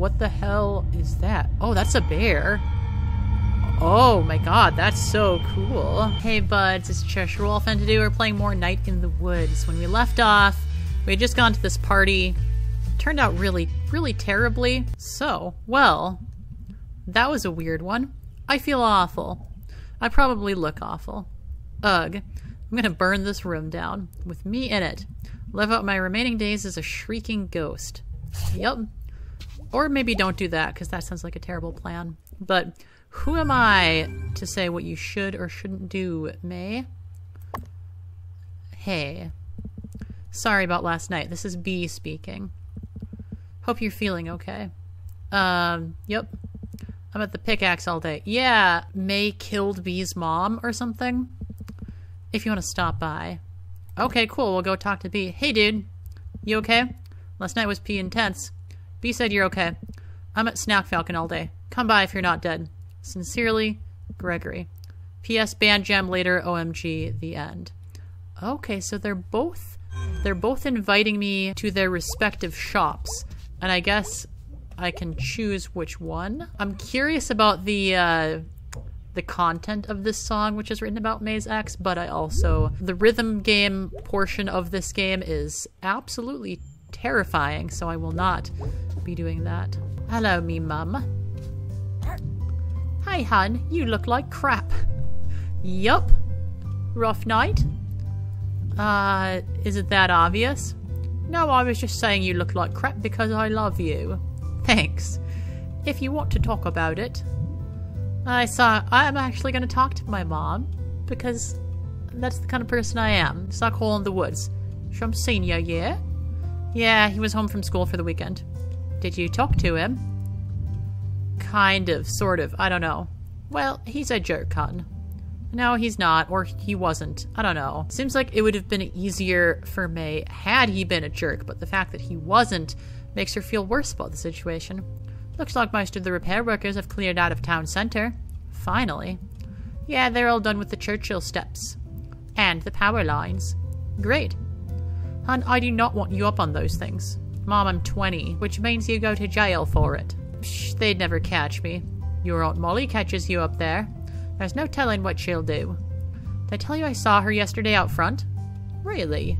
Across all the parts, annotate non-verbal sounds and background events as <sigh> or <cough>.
what the hell is that? Oh, that's a bear. Oh my god, that's so cool. Hey buds, it's Cheshire Wolf, and today we're playing more Night in the Woods. When we left off, we had just gone to this party. Turned out really, really terribly. So, well, that was a weird one. I feel awful. I probably look awful. Ugh. I'm gonna burn this room down, with me in it. Live out my remaining days as a shrieking ghost. Yep. Or maybe don't do that, because that sounds like a terrible plan. But who am I to say what you should or shouldn't do, Mae? Hey. Sorry about last night. This is Bea speaking. Hope you're feeling okay. Um, yep. I'm at the pickaxe all day. Yeah, Mae killed Bea's mom or something. If you want to stop by. Okay, cool. We'll go talk to Bea. Hey, dude. You okay? Last night was P intense. Bea said you're okay. I'm at Snack Falcon all day. Come by if you're not dead. Sincerely, Gregory. P.S. Band Jam later. OMG. The end. Okay, so they're both they're both inviting me to their respective shops, and I guess I can choose which one. I'm curious about the uh, the content of this song, which is written about Maze X, but I also the rhythm game portion of this game is absolutely terrifying, so I will not be doing that. Hello, me mum. Hey, hun, you look like crap. Yup. Rough night? Uh, is it that obvious? No, I was just saying you look like crap because I love you. Thanks. If you want to talk about it. I saw- I'm actually gonna talk to my mom, because that's the kind of person I am. Suck hole in the woods. From senior year? Yeah, he was home from school for the weekend. Did you talk to him? Kind of, sort of, I don't know. Well, he's a jerk, hun. No, he's not, or he wasn't. I don't know. Seems like it would have been easier for Mae had he been a jerk, but the fact that he wasn't makes her feel worse about the situation. Looks like most of the repair workers have cleared out of town center. Finally. Yeah, they're all done with the Churchill steps. And the power lines. Great. Hun, I do not want you up on those things. Mom, I'm 20, which means you go to jail for it. Psh, they'd never catch me. Your Aunt Molly catches you up there. There's no telling what she'll do. Did I tell you I saw her yesterday out front? Really?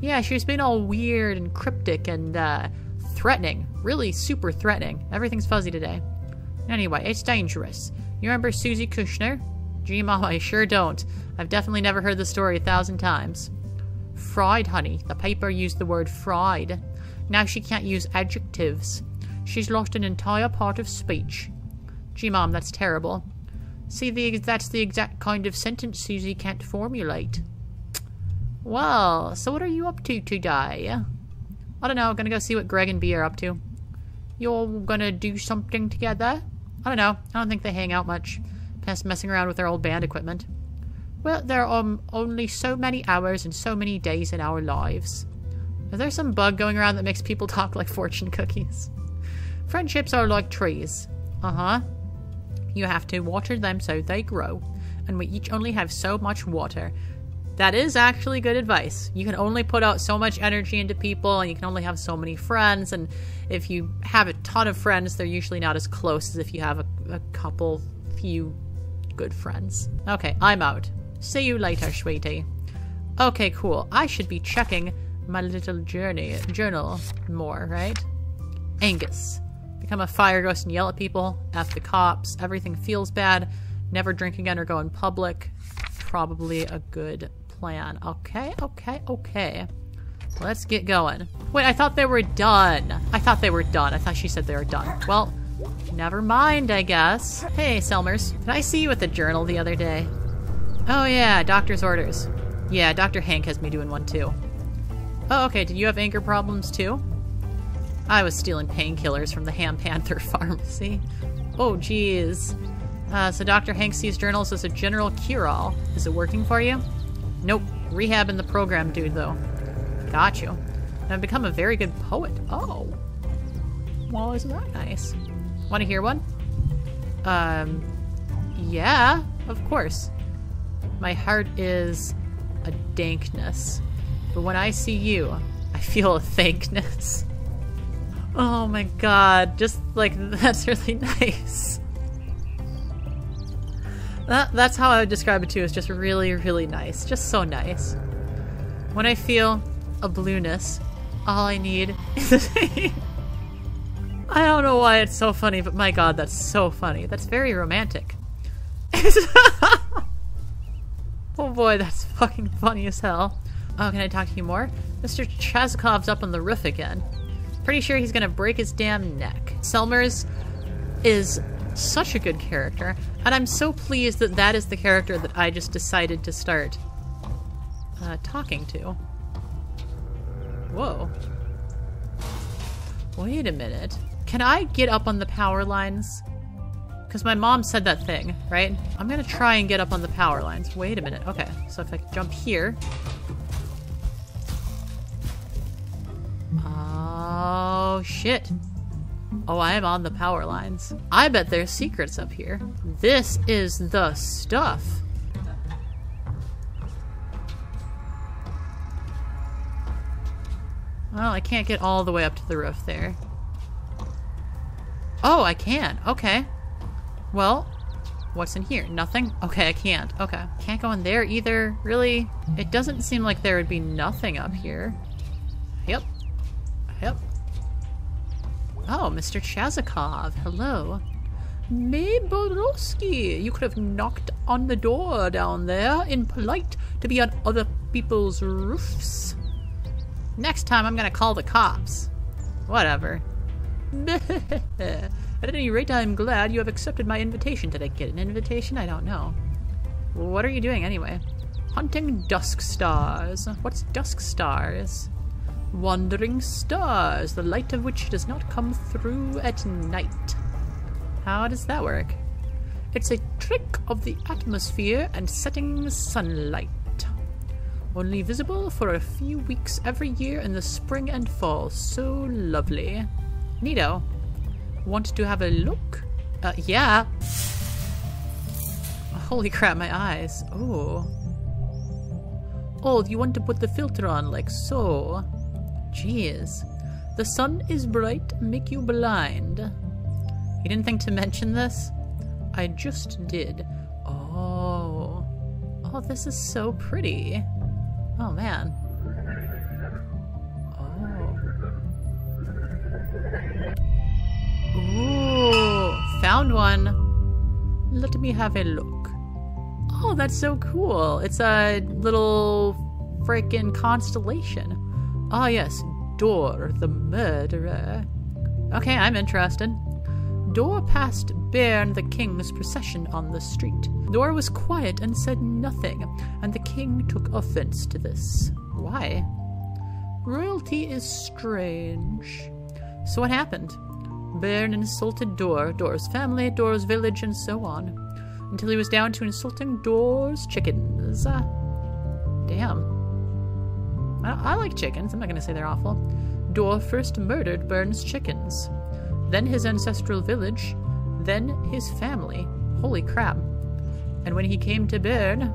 Yeah, she's been all weird and cryptic and, uh, threatening. Really super threatening. Everything's fuzzy today. Anyway, it's dangerous. You remember Susie Kushner? Gee, Mom, I sure don't. I've definitely never heard the story a thousand times. Fried, honey. The paper used the word fried. Now she can't use adjectives. She's lost an entire part of speech. Gee, Mom, that's terrible. See, the, that's the exact kind of sentence Susie can't formulate. Well, so what are you up to today? I don't know, I'm gonna go see what Gregg and Bea are up to. You're gonna do something together? I don't know, I don't think they hang out much. Past messing around with their old band equipment. Well, there are um, only so many hours and so many days in our lives. Is there some bug going around that makes people talk like fortune cookies? Friendships are like trees. Uh-huh. You have to water them so they grow, and we each only have so much water. That is actually good advice. You can only put out so much energy into people, and you can only have so many friends. And if you have a ton of friends, they're usually not as close as if you have a, a couple, few good friends. Okay, I'm out. See you later, sweetie. Okay, cool. I should be checking my little journey journal more, right? Angus. Become a fire ghost and yell at people. F the cops. Everything feels bad. Never drink again or go in public. Probably a good plan. Okay, okay, okay. Let's get going. Wait, I thought they were done. I thought they were done. I thought she said they were done. Well, never mind, I guess. Hey, Selmers. Did I see you at the journal the other day? Oh yeah, doctor's orders. Yeah, Dr. Hank has me doing one too. Oh, okay. Did you have anger problems too? I was stealing painkillers from the Ham Panther <laughs> pharmacy. Oh, geez. Uh, so Dr. Hank sees journals as a general cure-all. Is it working for you? Nope. Rehab in the program, dude, though. Got you. And I've become a very good poet. Oh. Well, isn't that nice? Want to hear one? Um, yeah, of course. My heart is a dankness. But when I see you, I feel a thankness. Oh my god, just like <laughs> that's really nice. That, that's how I would describe it too, is just really, really nice. Just so nice. When I feel a blueness, all I need is I don't know why it's so funny, but my god, that's so funny. That's very romantic. <laughs> oh boy, that's fucking funny as hell. Oh, can I talk to you more? Mr. Chazokov's up on the roof again. Pretty sure he's gonna break his damn neck. Selmers is such a good character, and I'm so pleased that that is the character that I just decided to start uh, talking to. Whoa. Wait a minute. Can I get up on the power lines? Because my mom said that thing, right? I'm gonna try and get up on the power lines. Wait a minute. Okay, so if I jump here. Oh, shit. Oh, I am on the power lines. I bet there's secrets up here. This is the stuff. Well, I can't get all the way up to the roof there. Oh, I can. Okay. Well, what's in here? Nothing? Okay, I can't. Okay. Can't go in there either. Really? It doesn't seem like there would be nothing up here. Yep. Yep. Oh, Mr. Chazokov. Hello. Borowski, you could have knocked on the door down there, impolite to be on other people's roofs. Next time I'm gonna call the cops. Whatever. <laughs> At any rate, I'm glad you have accepted my invitation. Did I get an invitation? I don't know. What are you doing anyway? Hunting dusk stars. What's dusk stars? Wandering stars, the light of which does not come through at night. How does that work? It's a trick of the atmosphere and setting sunlight. Only visible for a few weeks every year in the spring and fall. So lovely. Neato. Want to have a look? Uh, yeah. Holy crap, my eyes. Oh. Oh, you want to put the filter on like so? Jeez. The sun is bright, make you blind. You didn't think to mention this? I just did. Oh. Oh, this is so pretty. Oh, man. Oh. Ooh, found one. Let me have a look. Oh, that's so cool. It's a little freaking constellation. Ah, yes, Dor, the murderer. Okay, I'm interested. Dor passed Bern the king's procession on the street. Dor was quiet and said nothing, and the king took offense to this. Why? Royalty is strange. So what happened? Bern insulted Dor, Dor's family, Dor's village, and so on, until he was down to insulting Dor's chickens. Damn. I, I like chickens. I'm not going to say they're awful. Dor first murdered Bern's chickens, then his ancestral village, then his family. Holy crap. And when he came to Bern,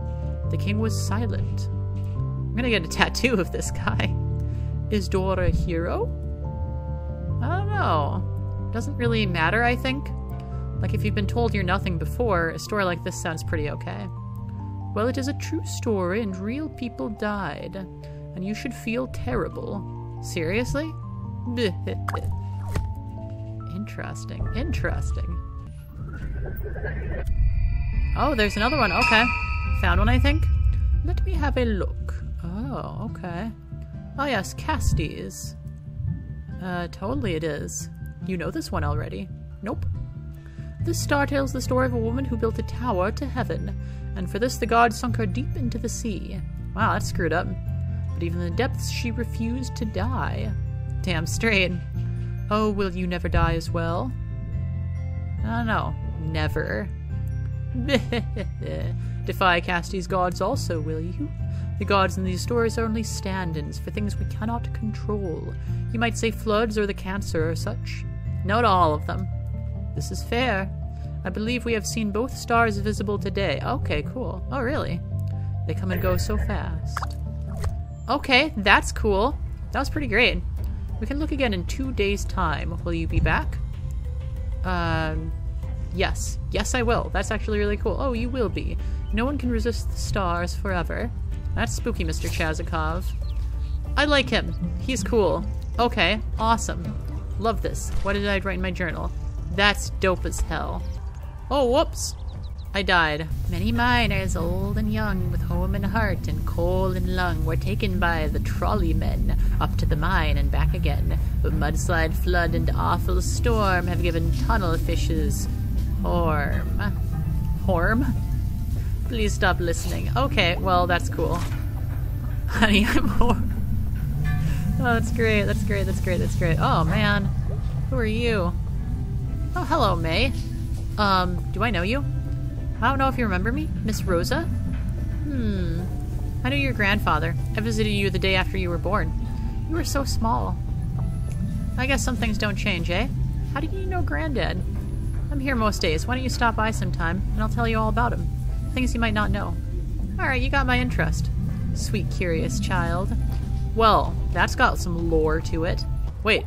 the king was silent. I'm gonna get a tattoo of this guy. Is Dor a hero? I don't know. Doesn't really matter, I think. Like, if you've been told you're nothing before, a story like this sounds pretty okay. Well, it is a true story, and real people died and you should feel terrible. Seriously? <laughs> interesting. Interesting. Oh, there's another one. Okay. Found one, I think. Let me have a look. Oh, okay. Oh, yes, Casties. Uh, totally it is. You know this one already. Nope. This star tells the story of a woman who built a tower to heaven, and for this the gods sunk her deep into the sea. Wow, that's screwed up but even in the depths she refused to die. Damn straight. Oh, will you never die as well? I don't know. Never. <laughs> Defy Casti's gods also, will you? The gods in these stories are only stand-ins for things we cannot control. You might say floods or the cancer or such. Not all of them. This is fair. I believe we have seen both stars visible today. Okay, cool. Oh, really? They come and go so fast. Okay, that's cool. That was pretty great. We can look again in two days' time. Will you be back? Um, yes. Yes, I will. That's actually really cool. Oh, you will be. No one can resist the stars forever. That's spooky, Mr. Chazokov. I like him. He's cool. Okay, awesome. Love this. What did I write in my journal? That's dope as hell. Oh, whoops. I died. Many miners, old and young, with home and heart and coal and lung, were taken by the trolley men up to the mine and back again. But mudslide, flood, and awful storm have given tunnel fishes horm. Horm? Please stop listening. Okay, well, that's cool. <laughs> Honey, I'm horm. Oh, that's great, that's great, that's great, that's great. Oh, man. Who are you? Oh, hello, Mae. Um, do I know you? I don't know if you remember me. Miss Rosa? Hmm. I knew your grandfather. I visited you the day after you were born. You were so small. I guess some things don't change, eh? How do you know Granddad? I'm here most days. Why don't you stop by sometime, and I'll tell you all about him. Things you might not know. Alright, you got my interest. Sweet, curious child. Well, that's got some lore to it. Wait.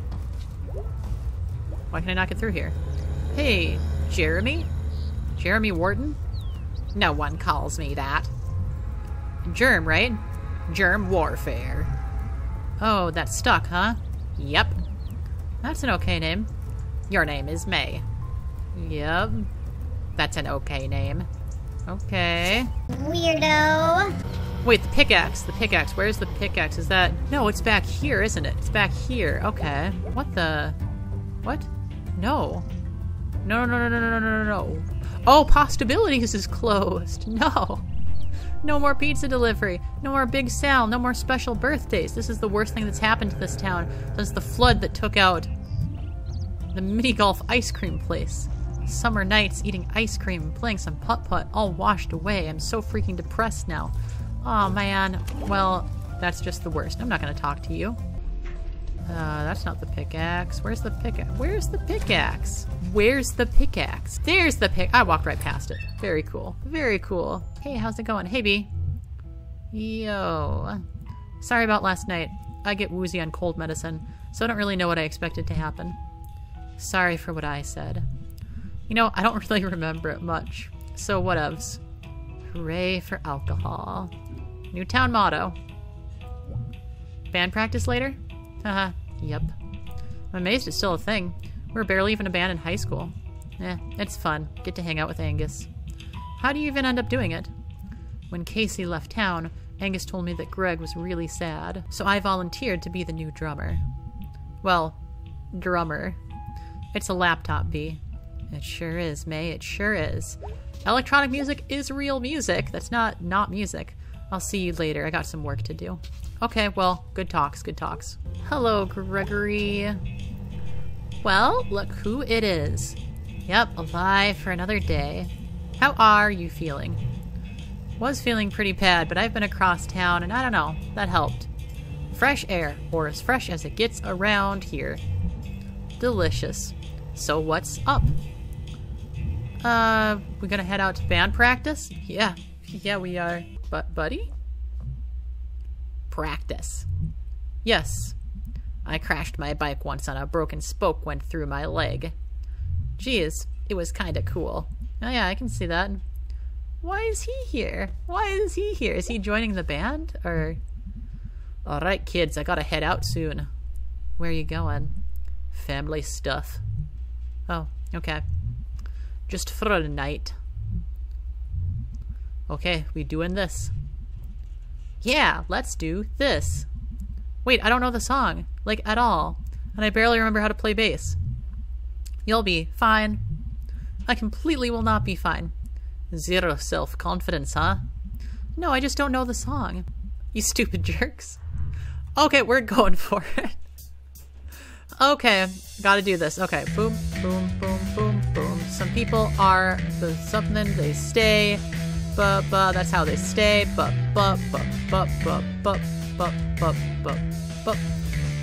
Why can I not get through here? Hey, Jeremy? Jeremy Warton? No one calls me that. Germ, right? Germ warfare. Oh, that's stuck, huh? Yep. That's an okay name. Your name is Mae. Yep. That's an okay name. Okay. Weirdo. Wait, the pickaxe. The pickaxe. Where's the pickaxe? Is that... No, it's back here, isn't it? It's back here. Okay. What the... What? No. No, no, no, no, no, no, no, no. Oh, Pastabilities is closed. No. No more pizza delivery. No more Big Sal. No more special birthdays. This is the worst thing that's happened to this town since the flood that took out the mini golf ice cream place. Summer nights eating ice cream and playing some putt putt all washed away. I'm so freaking depressed now. Oh man. Well, that's just the worst. I'm not gonna talk to you. Uh, that's not the pickaxe. Where's the pickaxe? Where's the pickaxe? Where's the pickaxe? There's the pick. I walked right past it. Very cool. Very cool. Hey, how's it going? Hey, Bea. Yo. Sorry about last night. I get woozy on cold medicine, so I don't really know what I expected to happen. Sorry for what I said. You know, I don't <laughs> really remember it much, so whatevs. Hooray for alcohol. New town motto. Band practice later? Haha, yep. I'm amazed it's still a thing. We were barely even a band in high school. Eh, it's fun. Get to hang out with Angus. How do you even end up doing it? When Casey left town, Angus told me that Gregg was really sad, so I volunteered to be the new drummer. Well, drummer. It's a laptop, Bea. It sure is, Mae. It sure is. Electronic music is real music. That's not not music. I'll see you later. I got some work to do. Okay, well, good talks, good talks. Hello, Gregory. Well, look who it is. Yep, alive for another day. How are you feeling? Was feeling pretty bad, but I've been across town and I don't know, that helped. Fresh air, or as fresh as it gets around here. Delicious. So what's up? Uh, we gonna head out to band practice? Yeah, yeah we are. But, buddy? Practice. Yes. I crashed my bike once and a broken spoke went through my leg. Geez, it was kinda cool. Oh yeah, I can see that. Why is he here? Why is he here? Is he joining the band? Or... Alright, kids, I gotta head out soon. Where are you going? Family stuff. Oh, okay. Just for a night. Okay, we doing this. Yeah, let's do this. Wait, I don't know the song, like at all, and I barely remember how to play bass. You'll be fine. I completely will not be fine. Zero self confidence, huh? No, I just don't know the song. You <laughs> stupid jerks. Okay, we're going for it. Okay, gotta do this. Okay, boom, boom, boom, boom, boom. Some people are the something, they stay. But, but, that's how they stay. But, but, but, but, but, but, but, but, but, but.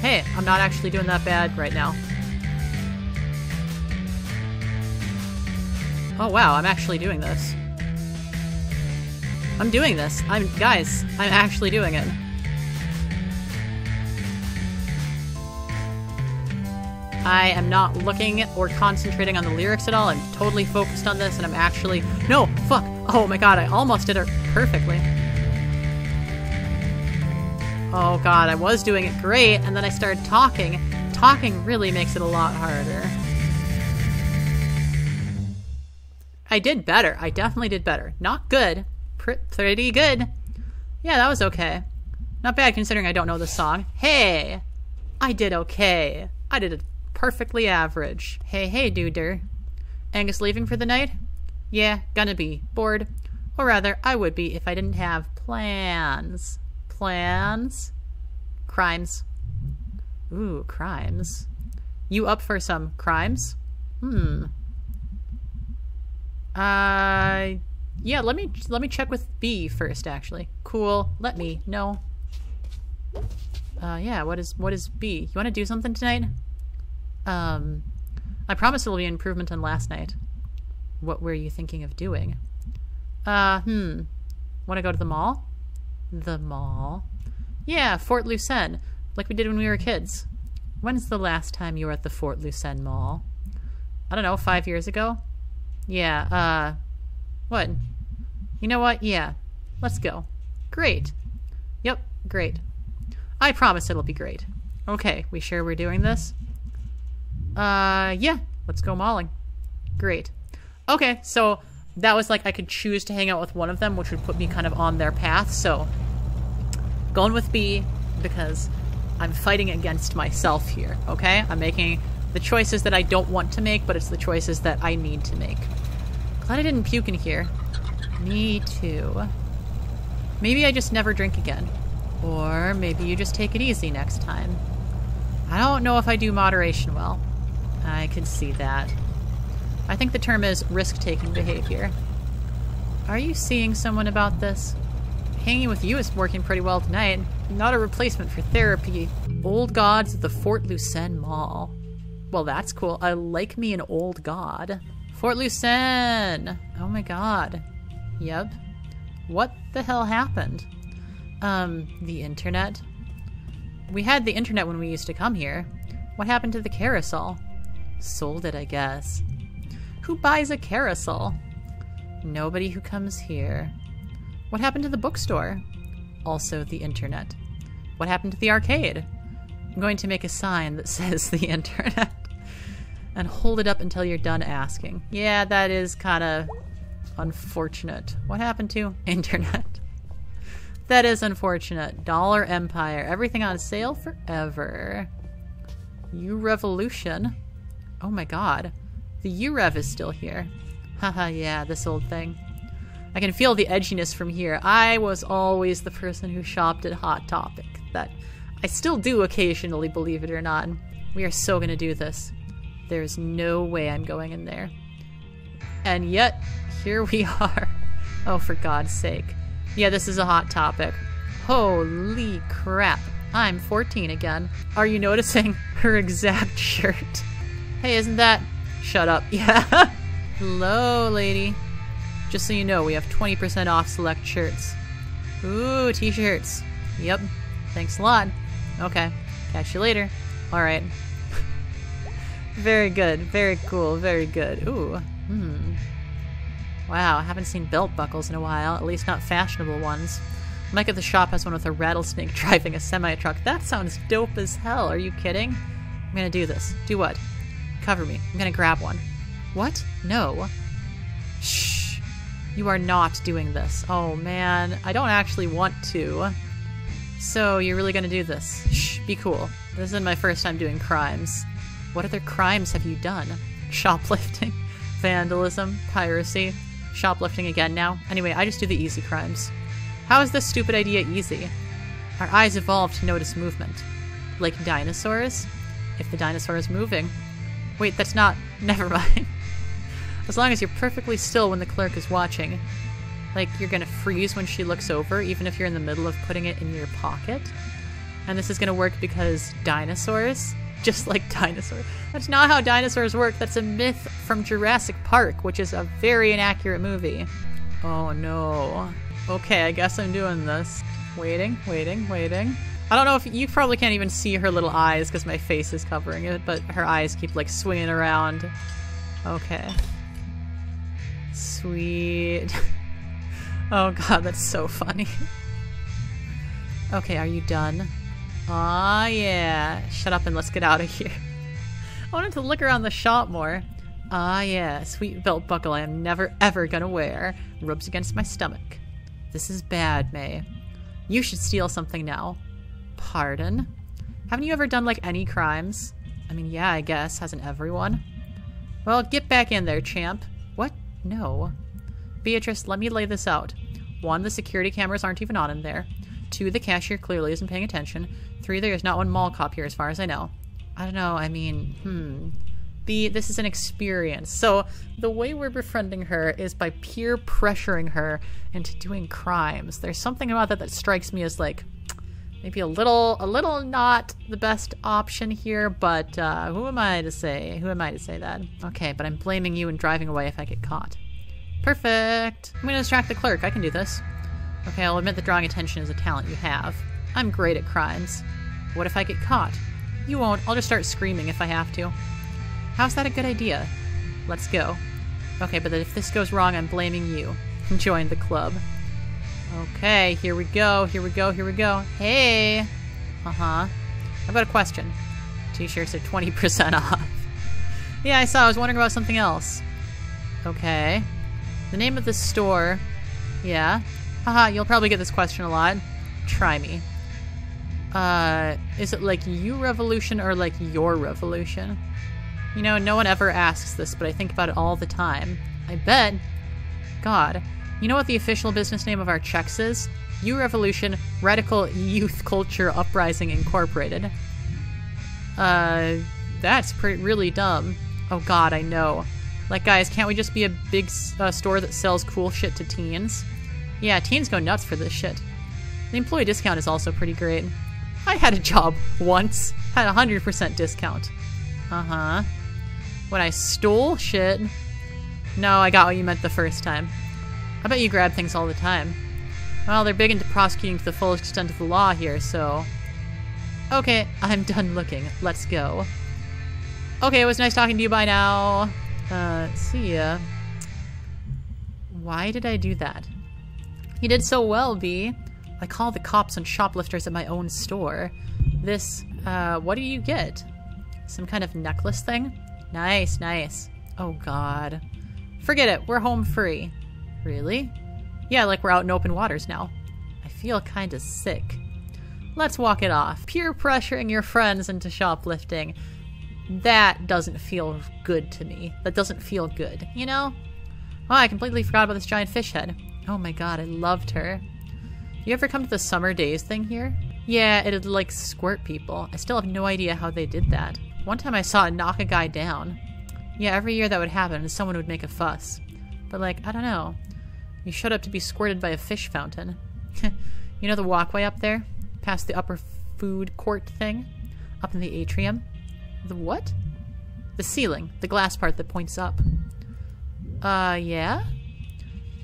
Hey, I'm not actually doing that bad right now. Oh wow, I'm actually doing this. I'm doing this. I'm guys, I'm actually doing it. I am not looking or concentrating on the lyrics at all. I'm totally focused on this and I'm actually. No, fuck. Oh my god, I almost did it perfectly. Oh god, I was doing it great and then I started talking. Talking really makes it a lot harder. I did better. I definitely did better. Not good. Pr- pretty good. Yeah, that was okay. Not bad considering I don't know the song. Hey! I did okay. I did it perfectly average. Hey, hey, duder. Angus leaving for the night? Yeah, gonna be. Bored. Or rather, I would be if I didn't have plans. Plans? Crimes. Ooh, crimes. You up for some crimes? Hmm. Uh, yeah. Let me let me check with Bea first. Actually, cool. Let me know. Uh, yeah. What is what is B? You want to do something tonight? Um, I promise it'll be an improvement on last night. What were you thinking of doing? Uh, hmm. Want to go to the mall? The mall? Yeah, Fort Lucenne, like we did when we were kids. When's the last time you were at the Fort Lucenne Mall? I don't know, five years ago? Yeah, uh, what? You know what? Yeah, let's go. Great. Yep, great. I promise it'll be great. Okay, we sure we're doing this? Uh, yeah, let's go mauling. Great. Okay, so that was like I could choose to hang out with one of them, which would put me kind of on their path, so going with Bea because I'm fighting against myself here, okay? I'm making the choices that I don't want to make, but it's the choices that I need to make. Glad I didn't puke in here. Me too. Maybe I just never drink again. Or maybe you just take it easy next time. I don't know if I do moderation well. I could see that. I think the term is risk taking behavior. Are you seeing someone about this? Hanging with you is working pretty well tonight. Not a replacement for therapy. Old gods at the Fort Lucenne Mall. Well, that's cool. I like me an old god. Fort Lucenne! Oh my god. Yep. What the hell happened? Um, the internet? We had the internet when we used to come here. What happened to the carousel? Sold it, I guess. Who buys a carousel? Nobody who comes here. What happened to the bookstore? Also the internet. What happened to the arcade? I'm going to make a sign that <laughs> says the internet. and hold it up until you're done asking. Yeah, that is kind of unfortunate. What happened to internet? that is unfortunate. Dollar Empire. Everything on sale forever. You Revolution. Oh my god. The U-Rev is still here. Haha, <laughs> yeah, this old thing. I can feel the edginess from here. I was always the person who shopped at Hot Topic. That I still do occasionally, believe it or not. We are so gonna do this. There's no way I'm going in there. And yet, here we <laughs> are. Oh, for God's sake. Yeah, this is a hot topic. Holy crap. I'm 14 again. Are you noticing <laughs> her exact shirt? Hey, isn't that Shut up. <laughs> Yeah. Hello, lady. Just so you know, we have 20% off select shirts. Ooh, t-shirts. Yep. Thanks a lot. Okay. Catch you later. Alright. <laughs> very good. Very cool. Very good. Ooh. Hmm. Wow, I haven't seen belt buckles in a while. At least not fashionable ones. Mike at the shop has one with a rattlesnake <laughs> driving a semi-truck. That sounds dope as hell. Are you kidding? I'm gonna do this. Do what? Cover me. I'm gonna grab one. What? No. Shh. You are not doing this. Oh man, I don't actually want to. So, you're really gonna do this? Shh, be cool. This isn't my first time doing crimes. What other crimes have you done? Shoplifting, <laughs> vandalism, piracy, shoplifting again now. Anyway, I just do the easy crimes. How is this stupid idea easy? Our eyes evolved to notice movement. Like dinosaurs? If the dinosaur is moving, Wait, that's not. <laughs> Never mind. as long as you're perfectly still when the clerk is watching. Like, you're gonna freeze when she looks over, even if you're in the middle of putting it in your pocket. And this is gonna work because dinosaurs? <laughs> Just like dinosaurs. That's not how dinosaurs work. That's a myth from Jurassic Park, which is a very inaccurate movie. Oh no. Okay, I guess I'm doing this. Waiting, waiting, waiting. I don't know if you probably can't even see her little eyes because my face is covering it, but her eyes keep like swinging around. Okay. Sweet. <laughs> oh god, that's so funny. <laughs> okay, are you done? Aw, yeah. Shut up and let's get out of here. <laughs> I wanted to look around the shop more. Ah, yeah, sweet belt buckle I am never ever gonna wear. Rubs against my stomach. This is bad, Mae. You should steal something now. Pardon? Haven't you ever done, like, any crimes? I mean, yeah, I guess. Hasn't everyone? Well, get back in there, champ. What? No. Beatrice, let me lay this out. One, the security cameras aren't even on in there. Two, the cashier clearly isn't paying attention. Three, there is not one mall cop here as far as I know. I don't know, I mean, hmm. Bea, this is an experience. So the way we're befriending her is by peer pressuring her into doing crimes. There's something about that that strikes me as like maybe a little a little not the best option here, but uh, who am I to say? Who am I to say that? Okay, but I'm blaming you and driving away if I get caught. Perfect. I'm gonna distract the clerk. I can do this. Okay, I'll admit that drawing attention is a talent you have. I'm great at crimes. What if I get caught? You won't. I'll just start screaming if I have to. How's that a good idea? Let's go. Okay, but if this goes wrong, I'm blaming you. <laughs> Join the club. Okay, here we go, here we go, here we go. Hey! Uh-huh. I've got a question. T-shirts are 20% <laughs> off. yeah, I saw. I was wondering about something else. Okay. The name of the store. Yeah. Haha, you'll probably get this question a lot. Try me. Uh, is it like you revolution or like your revolution? You know, no one ever asks this, but I think about it all the time. I bet. God. You know what the official business name of our checks is? U Revolution Radical Youth Culture Uprising Incorporated. Uh, that's pretty really dumb. Oh god, I know. Like, guys, can't we just be a big uh, store that sells cool shit to teens? Yeah, teens go nuts for this shit. The employee discount is also pretty great. I had a job once, had a 100% discount. Uh huh. When I stole shit. No, I got what you meant the first time. Bet you grab things all the time. Well, they're big into prosecuting to the fullest extent of the law here, so... Okay, I'm done looking. Let's go. Okay, it was nice talking to you. by now. Uh, see ya. Why did I do that? You did so well, Bea. I call the cops on shoplifters at my own store. This, uh, what do you get? Some kind of necklace thing? Nice, nice. Oh god. Forget it, we're home free. Really? Yeah, like we're out in open waters now. I feel kinda sick. Let's walk it off. Peer pressuring your friends into shoplifting. That doesn't feel good to me. That doesn't feel good, you know? Oh, I completely forgot about this giant fish head. Oh my god, I loved her. You ever come to the summer days thing here? Yeah, it'd like squirt people. I still have no idea how they did that. One time I saw it knock a guy down. Yeah, every year that would happen and someone would make a fuss. But like, I don't know. You showed up to be squirted by a fish fountain. <laughs> you know the walkway up there? Past the upper food court thing? Up in the atrium? The what? The ceiling. The glass part that points up. Uh, yeah?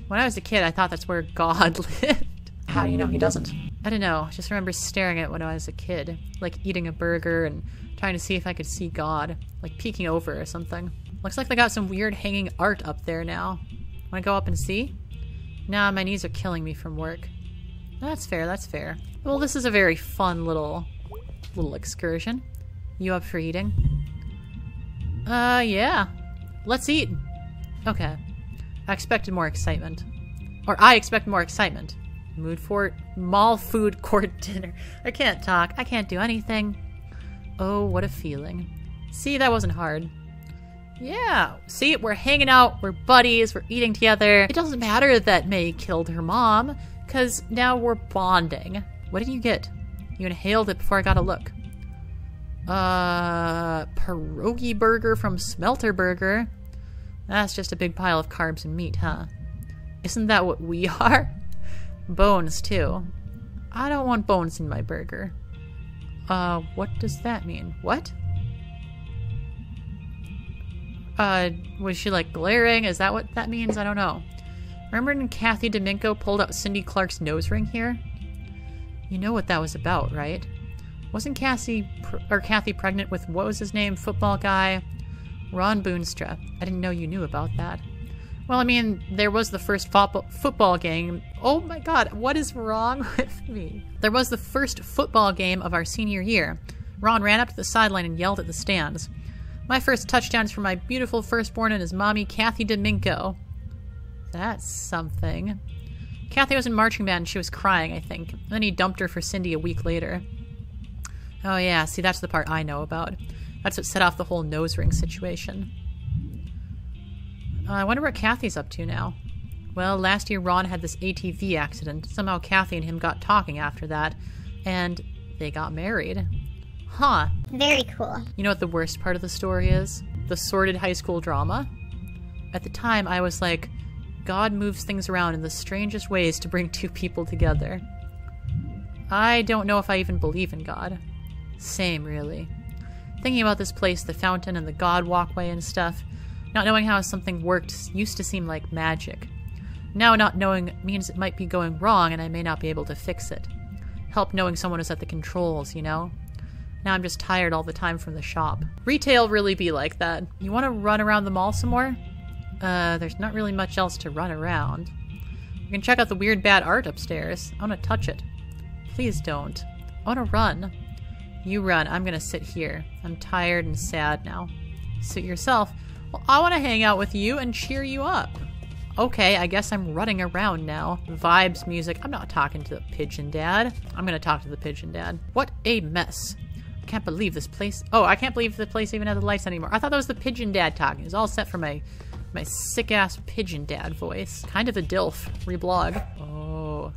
When I was a kid, I thought that's where God <laughs> lived. How do you know he doesn't? I don't know. I just remember staring at it when I was a kid. Like eating a burger and trying to see if I could see God. Like peeking over or something. Looks like they got some weird hanging art up there now. Wanna go up and see? Nah, my knees are killing me from work. That's fair, that's fair. Well, this is a very fun little little excursion. You up for eating? Uh, yeah. Let's eat. Okay. I expected more excitement. Or I expect more excitement. Mood for mall food <laughs> court dinner. I can't talk. I can't do anything. Oh, what a feeling. See, that wasn't hard. Yeah, see, we're hanging out, we're buddies, we're eating together. It doesn't matter that Mae killed her mom, because now we're bonding. What did you get? You inhaled it before I got a look. Uh, pierogi burger from Smelter Burger. That's just a big pile of carbs and meat, huh? Isn't that what we <laughs> are? Bones, too. I don't want bones in my burger. Uh, what does that mean? What? Uh, was she like glaring? Is that what that means? I don't know. Remember when Kathy Domingo pulled out Cindy Clark's nose ring here? You know what that was about, right? Wasn't Cassie or Kathy pregnant with what was his name? Football guy, Ron Boonstra. I didn't know you knew about that. Well, I mean, there was the first fo- football game. Oh my god, what is wrong <laughs> with me? There was the first football game of our senior year. Ron ran up to the sideline and yelled at the stands. My first touchdown is for my beautiful firstborn and his mommy, Kathy Domingo. That's something. Kathy was in marching band and she was crying, I think. And then he dumped her for Cindy a week later. Oh, yeah, see, that's the part I know about. That's what set off the whole nose ring situation. Uh, I wonder what Kathy's up to now. Well, last year Ron had this ATV accident. Somehow Kathy and him got talking after that, and they got married. Huh. Very cool. You know what the worst part of the story is? The sordid high school drama. At the time, I was like, God moves things around in the strangest ways to bring two people together. I don't know if I even believe in God. Same, really. Thinking about this place, the fountain and the God walkway and stuff, not knowing how something worked used to seem like magic. Now, not knowing means it might be going wrong and I may not be able to fix it. Help knowing someone is at the controls, you know? Now I'm just tired all the time from the shop. Retail really be like that. You want to run around the mall some more? Uh, there's not really much else to run around. You can check out the weird bad art upstairs. I want to touch it. Please don't. I want to run. You run. I'm going to sit here. I'm tired and sad now. Suit yourself. Well, I want to hang out with you and cheer you up. Okay, I guess I'm running around now. Vibes music. I'm not talking to the pigeon dad. I'm gonna talk to the pigeon dad. What a mess. Can't believe this place. Oh, I can't believe the place even has the lights anymore. I thought that was the pigeon dad talking. It's all set for my my sick ass pigeon dad voice. Kind of a dilf. Reblog. Oh.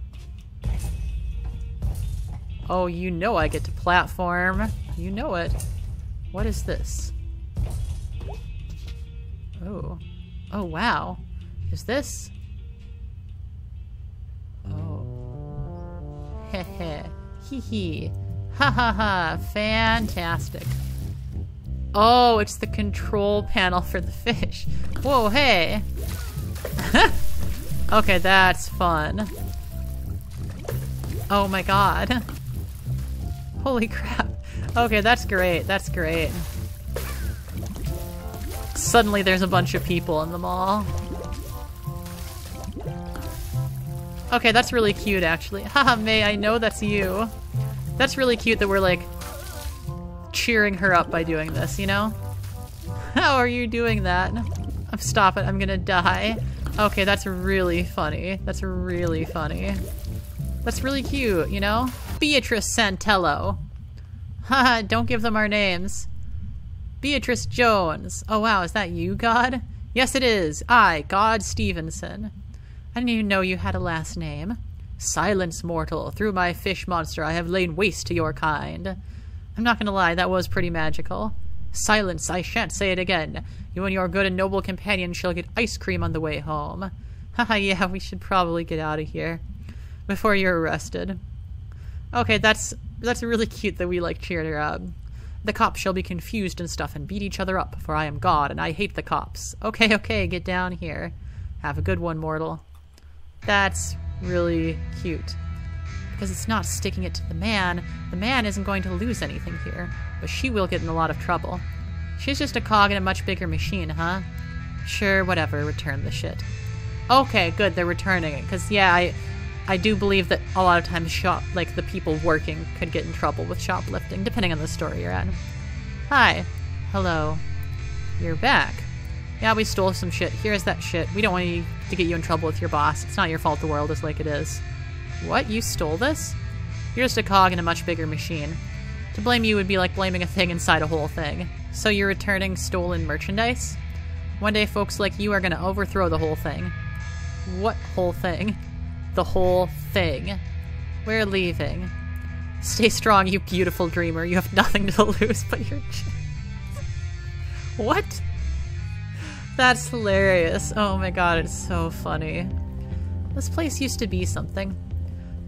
Oh, you know I get to platform. You know it. What is this? Oh. Oh, wow. Is this? Oh. Heh heh. Hee hee. Ha ha ha. Fantastic. Oh, it's the control panel for the fish. Whoa, hey. <laughs> okay, that's fun. Oh my god. Holy crap. Okay, that's great. That's great. Suddenly there's a bunch of people in the mall. Okay, that's really cute, actually. <laughs> Haha, Mae, I know that's you. That's really cute that we're, like, cheering her up by doing this, you know? How are you doing that? I'm stop it, I'm gonna die. Okay, that's really funny. That's really funny. That's really cute, you know? Beatrice Santello. Haha, <laughs> don't give them our names. Beatrice Jones. Oh wow, is that you, God? Yes, it is. I, God Stevenson. I didn't even know you had a last name. Silence, mortal. Through my fish monster I have lain waste to your kind. I'm not gonna lie, that was pretty magical. Silence, I shan't say it again. You and your good and noble companion shall get ice cream on the way home. <laughs> Haha, yeah, we should probably get out of here. Before you're arrested. Okay, that's that's really cute that we like cheered her up. The cops shall be confused and stuff and beat each other up, for I am God and I hate the cops. Okay, okay, get down here. Have a good one, mortal. That's really cute. Because it's not sticking it to the man. The man isn't going to lose anything here, but she will get in a lot of trouble. She's just a cog in a much bigger machine, huh? Sure, whatever, return the shit. Okay, good, they're returning it. Because, yeah, I, I do believe that a lot of times shop, like, the people working could get in trouble with shoplifting, depending on the store you're at. Hi. Hello. You're back. Yeah, we stole some shit. Here's that shit. We don't want you to get you in trouble with your boss. It's not your fault the world is like it is. What? You stole this? You're just a cog in a much bigger machine. To blame you would be like blaming a thing inside a whole thing. So you're returning stolen merchandise? One day folks like you are gonna overthrow the whole thing. What whole thing? The whole thing. We're leaving. Stay strong, you beautiful dreamer. You have nothing to <laughs> lose but your. What? That's hilarious. Oh my god, it's so funny. This place used to be something.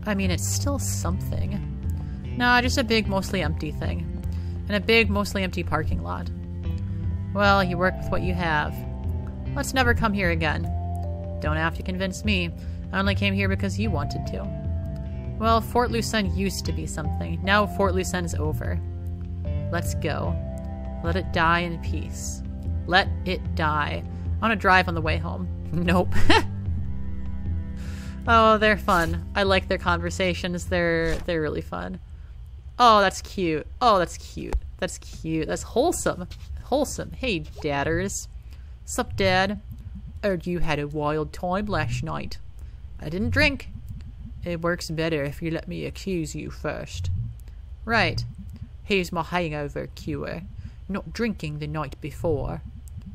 I mean, it's still something. Nah, just a big, mostly empty thing. And a big, mostly empty parking lot. Well, you work with what you have. Let's never come here again. Don't have to convince me. I only came here because you wanted to. Well, Fort Lucenne used to be something. Now Fort Lucenne is over. Let's go. Let it die in peace. Let it die. On a drive on the way home. <laughs> Nope. <laughs> oh, they're fun. I like their conversations. They're they're really fun. Oh, that's cute. Oh, that's cute. That's cute. That's wholesome. Wholesome. Hey, dadders. Sup, dad? Heard you had a wild time last night. I didn't drink. It works better if you let me accuse you first. Right. Here's my hangover cure. Not drinking the night before.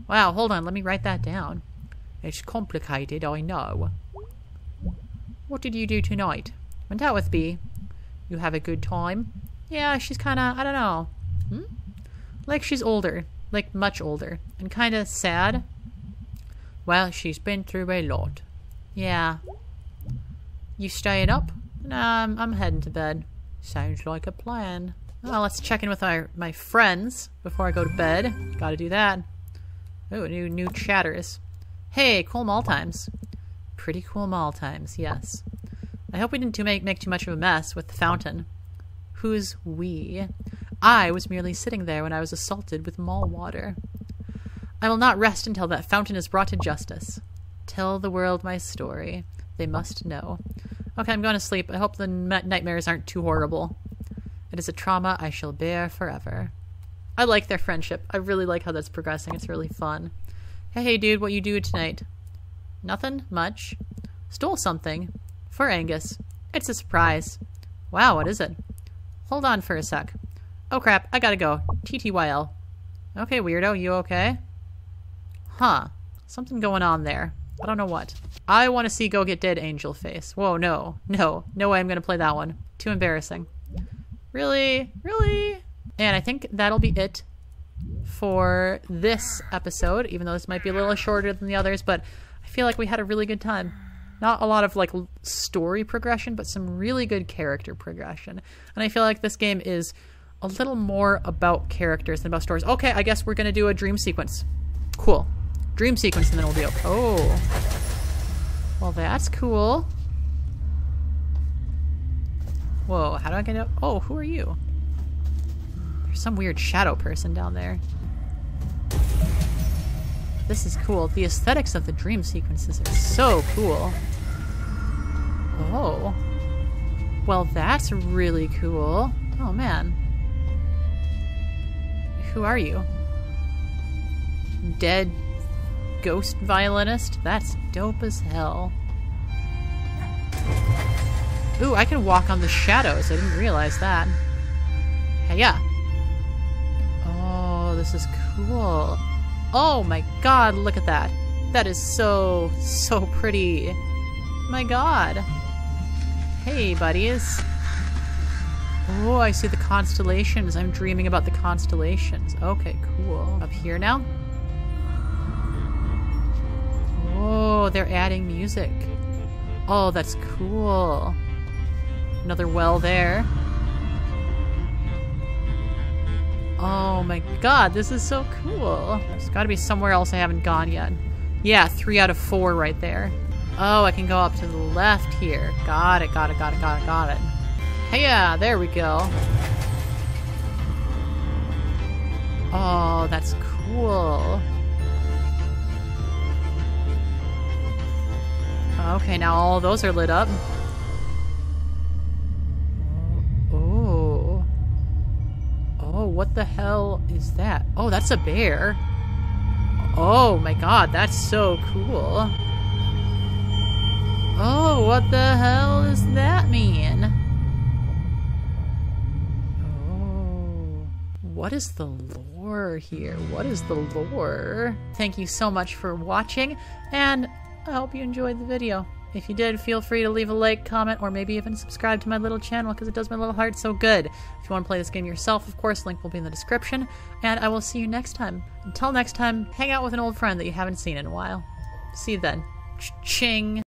Wow, hold on, let me write that down. It's complicated, I know. What did you do tonight? Went out with Bea. You have a good time? Yeah, she's kinda, I don't know. Hmm? Like she's older. Like much older. And kinda sad. Well, she's been through a lot. Yeah. You staying up? Nah, I'm, I'm heading to bed. Sounds like a plan. Well, let's check in with my, my friends before I go to bed. Gotta do that. Oh, new new chatters. Hey, cool mall times. Pretty cool mall times, yes. I hope we didn't too make, make too much of a mess with the fountain. Who's we? I was merely sitting there when I was assaulted with mall water. I will not rest until that fountain is brought to justice. Tell the world my story. They must know. Okay, I'm going to sleep. I hope the nightmares aren't too horrible. It is a trauma I shall bear forever. I like their friendship. I really like how that's progressing. It's really fun. Hey, hey, dude, what you do tonight? Nothing much. Stole something. For Angus. It's a surprise. Wow, what is it? Hold on for a sec. Oh crap, I gotta go. TTYL. Okay, weirdo, you okay? Huh. Something going on there. I don't know what. I want to see Go Get Dead Angel Face. Whoa, no. No. No way I'm gonna play that one. Too embarrassing. Really? Really? And I think that'll be it for this episode, even though this might be a little shorter than the others, but I feel like we had a really good time. Not a lot of like story progression, but some really good character progression. And I feel like this game is a little more about characters than about stories. Okay, I guess we're gonna do a dream sequence. Cool. Dream sequence and then we'll be okay. Oh. Well, that's cool. Whoa, how do I get up? Oh, who are you? Some weird shadow person down there. This is cool. The aesthetics of the dream sequences are so cool. Oh. Well, that's really cool. Oh, man. Who are you? Dead ghost violinist? That's dope as hell. Ooh, I can walk on the shadows. I didn't realize that. Hey, yeah this is cool. Oh my god, look at that. That is so, so pretty. My god. Hey, buddies. Oh, I see the constellations. I'm dreaming about the constellations. Okay, cool. Up here now? Oh, they're adding music. Oh, that's cool. Another well there. Oh my god, this is so cool. There's gotta be somewhere else I haven't gone yet. Yeah, three out of four right there. Oh, I can go up to the left here. Got it, got it, got it, got it, got it. Hey, yeah, there we go. Oh, that's cool. Okay, now all those are lit up. What the hell is that? Oh, that's a bear. Oh my god, that's so cool. Oh, what the hell does that mean? Oh, what is the lore here? What is the lore? Thank you so much for watching, and I hope you enjoyed the video. If you did, feel free to leave a like, comment, or maybe even subscribe to my little channel because it does my little heart so good. If you want to play this game yourself, of course, link will be in the description. And I will see you next time. Until next time, hang out with an old friend that you haven't seen in a while. See you then. Ch-ching!